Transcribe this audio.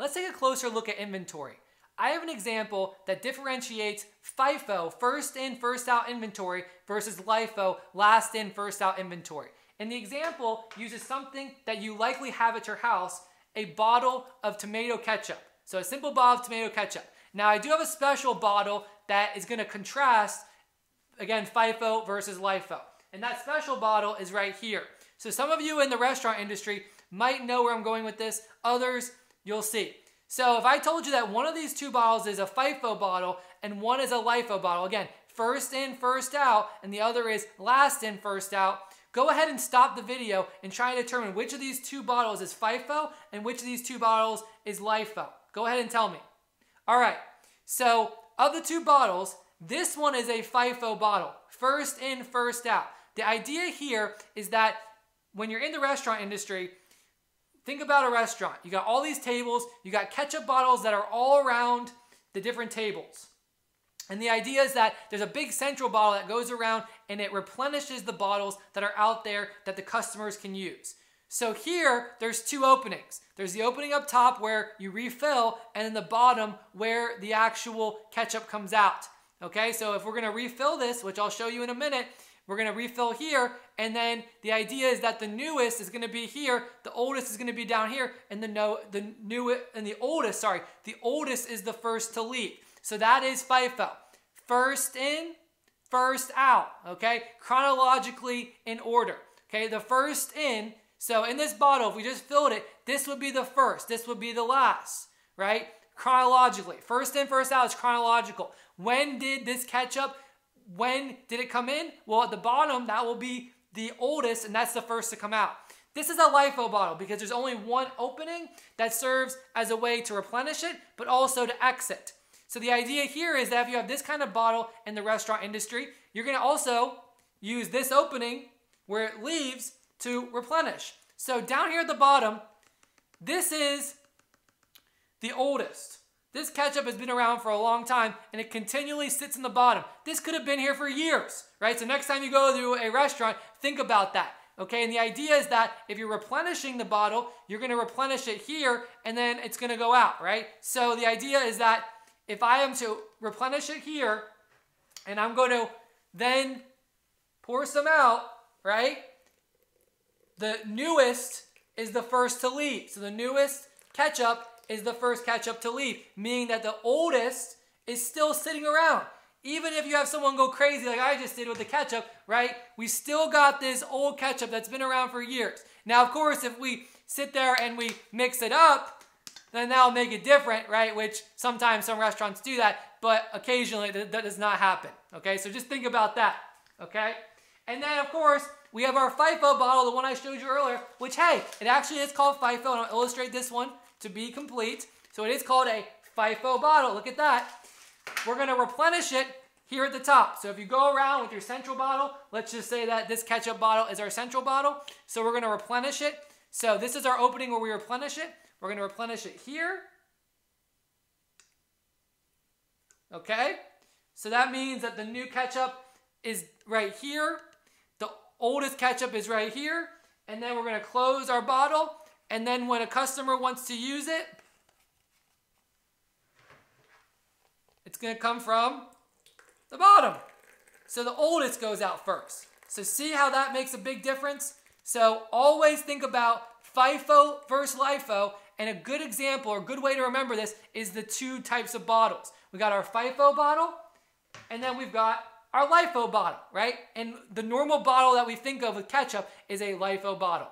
let's take a closer look at inventory. I have an example that differentiates FIFO, first in, first out inventory, versus LIFO, last in, first out inventory. And the example uses something that you likely have at your house, a bottle of tomato ketchup. So a simple bottle of tomato ketchup. Now I do have a special bottle that is gonna contrast, again, FIFO versus LIFO. And that special bottle is right here. So some of you in the restaurant industry might know where I'm going with this. Others, you'll see. So if I told you that one of these two bottles is a FIFO bottle and one is a LIFO bottle, again, first in, first out, and the other is last in, first out, go ahead and stop the video and try and determine which of these two bottles is FIFO and which of these two bottles is LIFO. Go ahead and tell me. All right, so of the two bottles, this one is a FIFO bottle, first in, first out. The idea here is that when you're in the restaurant industry, Think about a restaurant. You got all these tables, you got ketchup bottles that are all around the different tables. And the idea is that there's a big central bottle that goes around and it replenishes the bottles that are out there that the customers can use. So here, there's two openings. There's the opening up top where you refill, and then the bottom where the actual ketchup comes out. Okay, so if we're gonna refill this, which I'll show you in a minute, we're to refill here, and then the idea is that the newest is to be here, the oldest is to be down here, and the no, the new and the oldest, sorry, the oldest is the first to leave. So that is FIFO. First in, first out, okay? Chronologically in order, okay? The first in, so in this bottle, if we just filled it, this would be the first, this would be the last, right? Chronologically. First in, first out is chronological. When did this ketchup when did it come in? Well, at the bottom, that will be the oldest, and that's the first to come out. This is a LIFO bottle because there's only one opening that serves as a way to replenish it, but also to exit. So the idea here is that if you have this kind of bottle in the restaurant industry, you're going to also use this opening where it leaves to replenish. So down here at the bottom, this is the oldest. This ketchup has been around for a long time and it continually sits in the bottom. This could have been here for years, right? So next time you go to a restaurant, think about that. Okay, and the idea is that if you're replenishing the bottle, you're gonna replenish it here and then it's gonna go out, right? So the idea is that if I am to replenish it here and I'm going to then pour some out, right? The newest is the first to leave. So the newest ketchup is the first ketchup to leave, meaning that the oldest is still sitting around. Even if you have someone go crazy like I just did with the ketchup, right? We still got this old ketchup that's been around for years. Now, of course, if we sit there and we mix it up, then that'll make it different, right? Which sometimes some restaurants do that, but occasionally that, that does not happen, okay? So just think about that, okay? And then, of course, we have our FIFO bottle, the one I showed you earlier, which, hey, it actually is called FIFO, and I'll illustrate this one to be complete. So it is called a FIFO bottle. Look at that. We're going to replenish it here at the top. So if you go around with your central bottle, let's just say that this ketchup bottle is our central bottle. So we're going to replenish it. So this is our opening where we replenish it. We're going to replenish it here. Okay? So that means that the new ketchup is right here. Oldest ketchup is right here. And then we're going to close our bottle and then when a customer wants to use it, it's going to come from the bottom. So the oldest goes out first. So see how that makes a big difference? So always think about FIFO versus LIFO. And a good example or good way to remember this is the two types of bottles. We got our FIFO bottle, and then we've got our LIFO bottle, right? And the normal bottle that we think of with ketchup is a LIFO bottle.